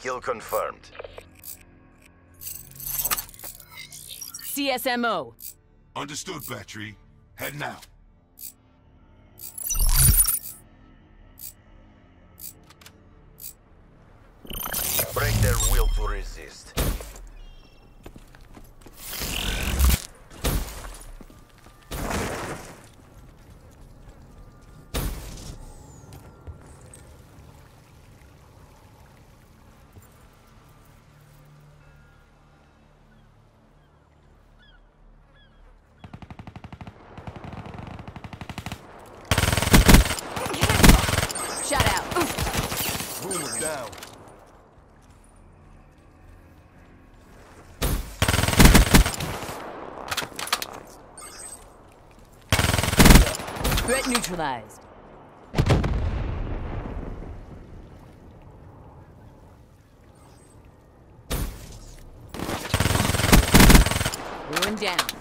Kill confirmed. CSMO. Understood, Battery. Heading out. Down. Threat neutralized. Ruin down.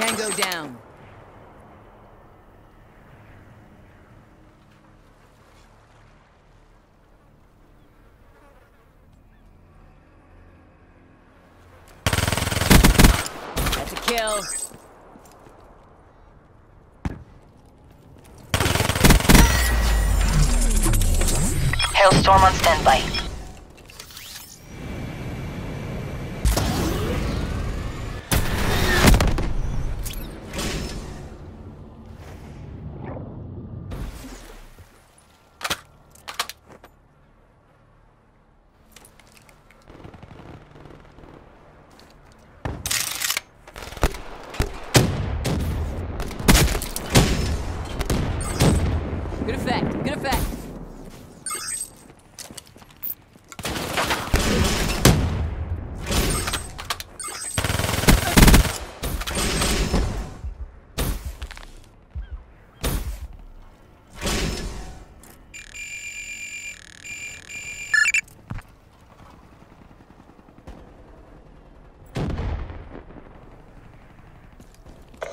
Tango down. That's a kill. Hellstorm on standby. Good effect. Good effect.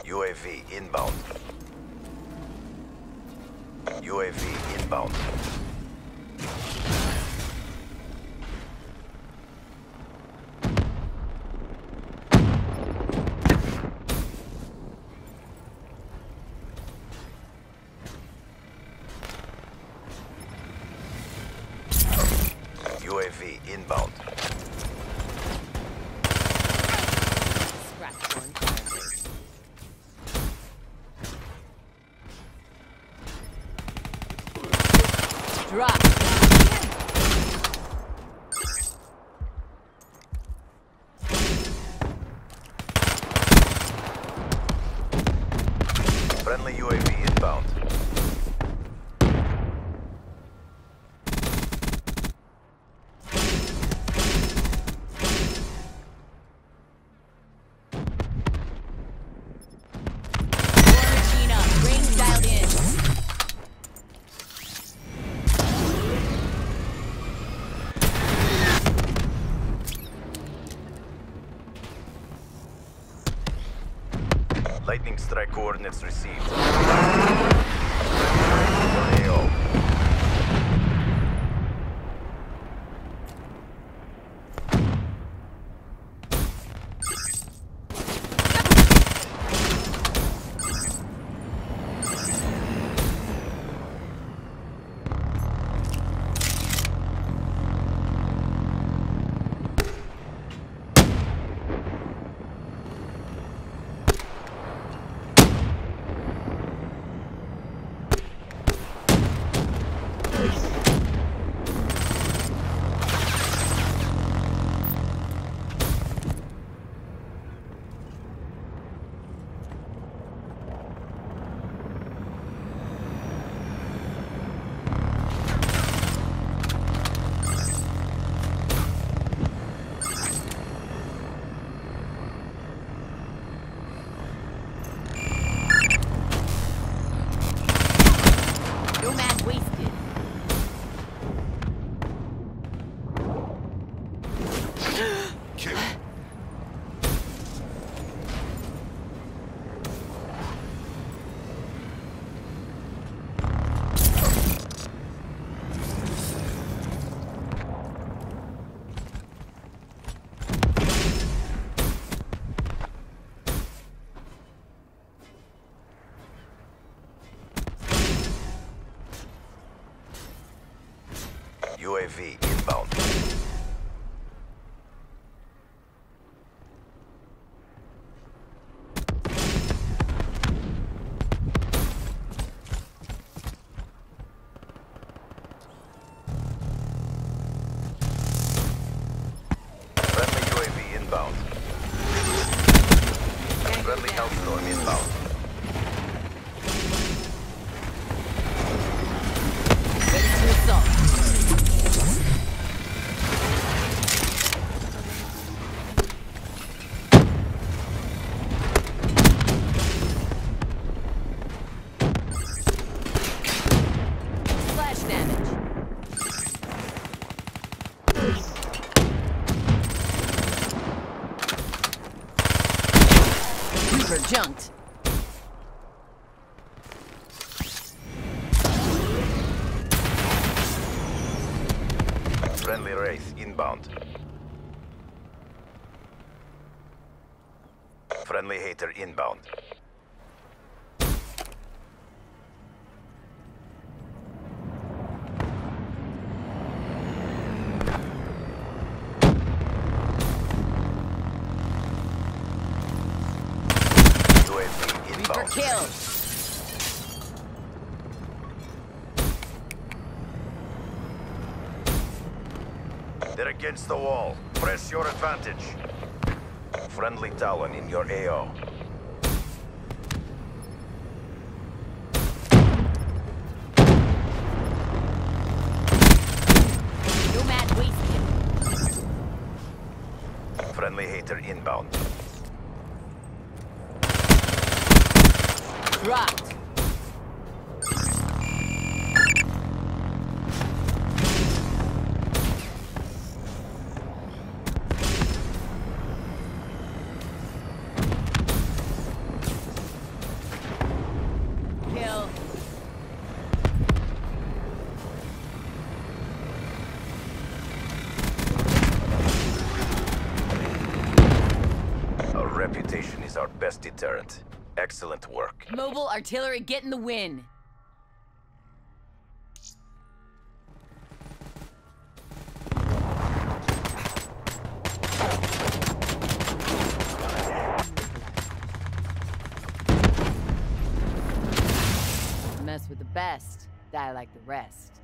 UAV inbound. UAV inbound. UAV inbound. Scratch one card. Drop. Friendly UAV coordinates received. UAV inbound. Friendly UAV inbound. Friendly Hellstorm inbound. Reaper junked. Friendly Wraith inbound. Friendly H.A.T.R. inbound. UAV Reaper inbound. killed. They're against the wall. Press your advantage. Friendly Talon in your AO. Friendly H.A.T.R. inbound. Dropped. Best deterrent. Excellent work. Mobile artillery getting the win. Mess with the best, die like the rest.